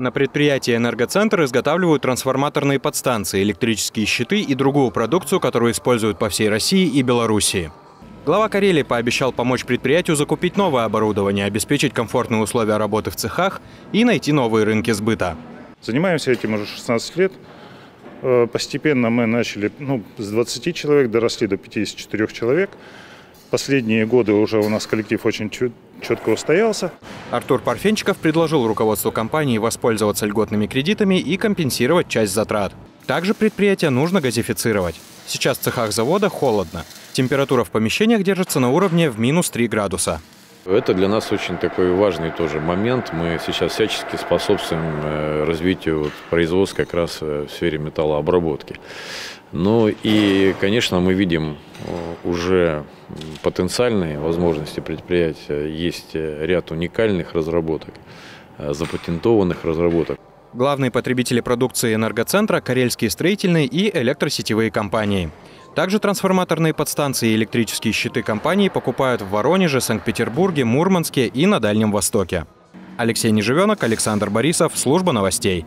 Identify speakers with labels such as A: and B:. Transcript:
A: На предприятии «Энергоцентр» изготавливают трансформаторные подстанции, электрические щиты и другую продукцию, которую используют по всей России и Белоруссии. Глава Карелии пообещал помочь предприятию закупить новое оборудование, обеспечить комфортные условия работы в цехах и найти новые рынки сбыта.
B: Занимаемся этим уже 16 лет. Э, постепенно мы начали ну, с 20 человек, доросли до 54 человек. Последние годы уже у нас коллектив очень четко устоялся.
A: Артур Парфенчиков предложил руководству компании воспользоваться льготными кредитами и компенсировать часть затрат. Также предприятие нужно газифицировать. Сейчас в цехах завода холодно. Температура в помещениях держится на уровне в минус 3 градуса.
C: Это для нас очень такой важный тоже момент. Мы сейчас всячески способствуем э, развитию производства как раз э, в сфере металлообработки. Ну и, конечно, мы видим э, уже потенциальные возможности предприятия. Есть ряд уникальных разработок, запатентованных разработок.
A: Главные потребители продукции энергоцентра – карельские строительные и электросетевые компании – также трансформаторные подстанции и электрические щиты компании покупают в Воронеже, Санкт-Петербурге, Мурманске и на Дальнем Востоке. Алексей Неживенок, Александр Борисов, Служба новостей.